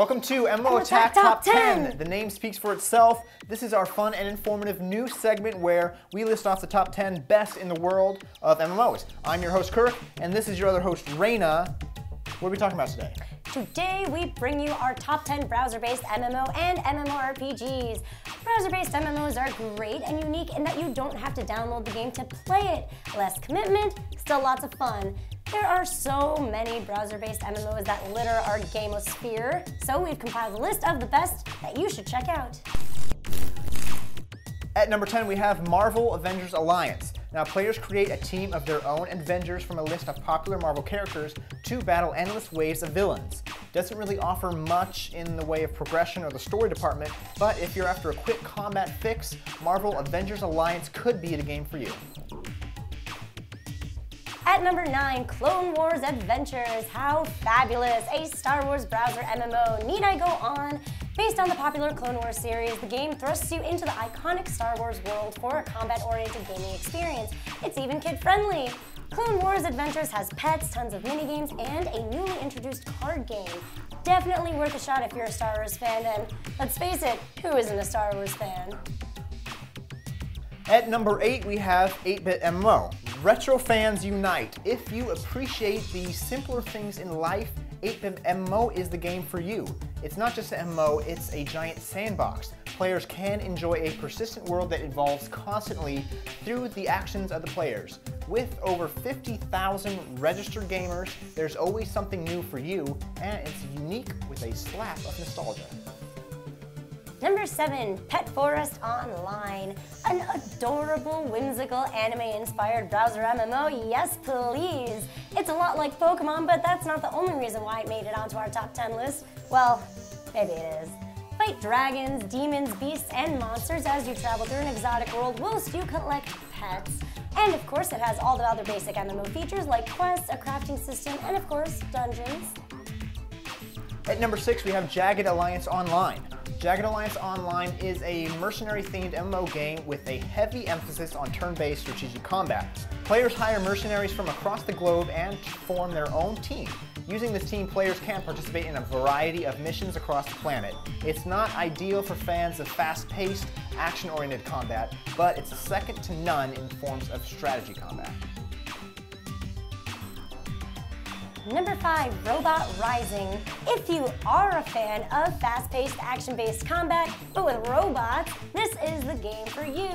Welcome to MMO Attack Top 10. The name speaks for itself. This is our fun and informative new segment where we list off the top 10 best in the world of MMOs. I'm your host, Kirk, and this is your other host, Raina. What are we talking about today? Today we bring you our top 10 browser-based MMO and MMORPGs. Browser-based MMOs are great and unique in that you don't have to download the game to play it. Less commitment, still lots of fun. There are so many browser-based MMOs that litter our gamosphere, so we've compiled a list of the best that you should check out. At number 10, we have Marvel Avengers Alliance. Now, players create a team of their own Avengers from a list of popular Marvel characters to battle endless waves of villains. Doesn't really offer much in the way of progression or the story department, but if you're after a quick combat fix, Marvel Avengers Alliance could be the game for you. At number 9, Clone Wars Adventures. How fabulous! A Star Wars browser MMO. Need I go on? Based on the popular Clone Wars series, the game thrusts you into the iconic Star Wars world for a combat-oriented gaming experience. It's even kid-friendly. Clone Wars Adventures has pets, tons of minigames, and a newly introduced card game. Definitely worth a shot if you're a Star Wars fan, and let's face it, who isn't a Star Wars fan? At number 8, we have 8-Bit MMO. Retro fans unite. If you appreciate the simpler things in life, 8-Bit MMO is the game for you. It's not just an MMO, it's a giant sandbox. Players can enjoy a persistent world that evolves constantly through the actions of the players. With over 50,000 registered gamers, there's always something new for you, and it's unique with a slap of nostalgia. Number seven, Pet Forest Online. An adorable, whimsical, anime-inspired browser MMO, yes please. It's a lot like Pokemon, but that's not the only reason why it made it onto our top 10 list. Well, maybe it is. Fight dragons, demons, beasts, and monsters as you travel through an exotic world whilst you collect pets. And of course, it has all the other basic MMO features like quests, a crafting system, and of course, dungeons. At number six, we have Jagged Alliance Online. Jagged Alliance Online is a mercenary-themed MMO game with a heavy emphasis on turn-based strategic combat. Players hire mercenaries from across the globe and form their own team. Using this team, players can participate in a variety of missions across the planet. It's not ideal for fans of fast-paced, action-oriented combat, but it's second to none in forms of strategy combat. Number five, Robot Rising. If you are a fan of fast-paced, action-based combat, but with robots, this is the game for you.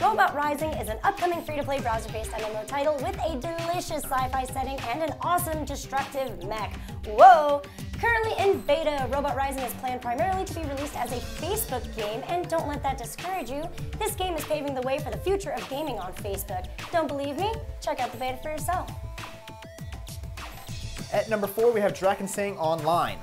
Robot Rising is an upcoming free-to-play browser-based MMO title with a delicious sci-fi setting and an awesome destructive mech. Whoa! Currently in beta, Robot Rising is planned primarily to be released as a Facebook game, and don't let that discourage you. This game is paving the way for the future of gaming on Facebook. Don't believe me? Check out the beta for yourself. At number four, we have Drakensang Online.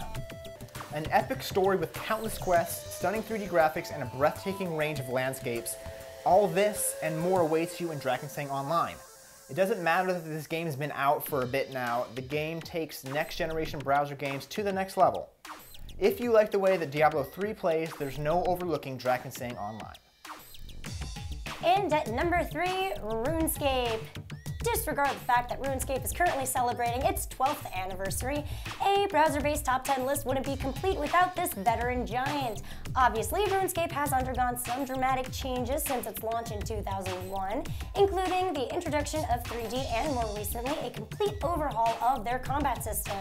An epic story with countless quests, stunning 3D graphics, and a breathtaking range of landscapes. All this and more awaits you in Drakensang Online. It doesn't matter that this game has been out for a bit now, the game takes next generation browser games to the next level. If you like the way that Diablo 3 plays, there's no overlooking Drakensang Online. And at number three, RuneScape. Disregard the fact that RuneScape is currently celebrating its 12th anniversary. A browser-based top 10 list wouldn't be complete without this veteran giant. Obviously, RuneScape has undergone some dramatic changes since its launch in 2001, including the introduction of 3D and more recently, a complete overhaul of their combat system.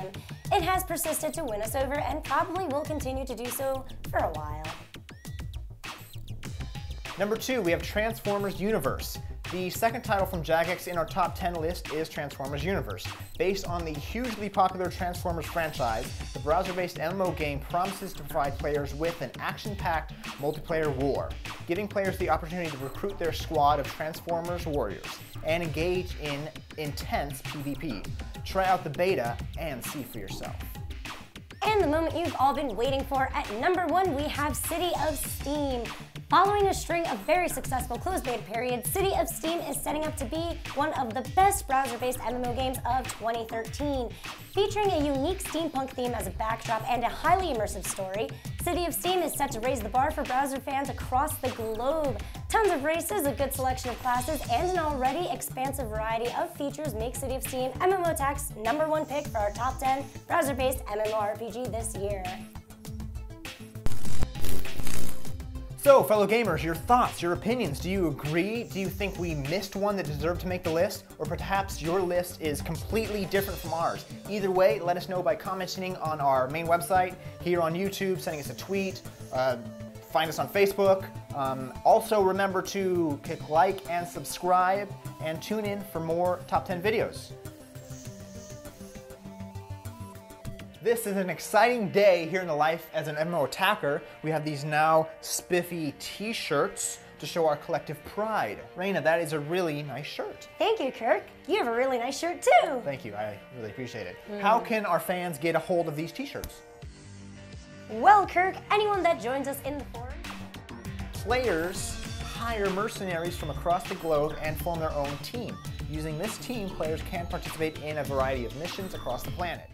It has persisted to win us over and probably will continue to do so for a while. Number two, we have Transformers Universe. The second title from Jagex in our top 10 list is Transformers Universe. Based on the hugely popular Transformers franchise, the browser-based MMO game promises to provide players with an action-packed multiplayer war, giving players the opportunity to recruit their squad of Transformers warriors and engage in intense PvP. Try out the beta and see for yourself. And the moment you've all been waiting for, at number one, we have City of Steam. Following a string of very successful closed beta periods, City of Steam is setting up to be one of the best browser-based MMO games of 2013. Featuring a unique steampunk theme as a backdrop and a highly immersive story, City of Steam is set to raise the bar for browser fans across the globe. Tons of races, a good selection of classes, and an already expansive variety of features make City of Steam MMO Attack's number one pick for our top 10 browser-based MMORPG this year. So, fellow gamers, your thoughts, your opinions, do you agree? Do you think we missed one that deserved to make the list? Or perhaps your list is completely different from ours? Either way, let us know by commenting on our main website, here on YouTube, sending us a tweet, uh, find us on Facebook. Um, also, remember to click like and subscribe, and tune in for more top 10 videos. This is an exciting day here in the life as an MMO attacker. We have these now spiffy t-shirts to show our collective pride. Raina, that is a really nice shirt. Thank you, Kirk. You have a really nice shirt too. Thank you, I really appreciate it. Mm. How can our fans get a hold of these t-shirts? Well, Kirk, anyone that joins us in the forum, Players hire mercenaries from across the globe and form their own team. Using this team, players can participate in a variety of missions across the planet.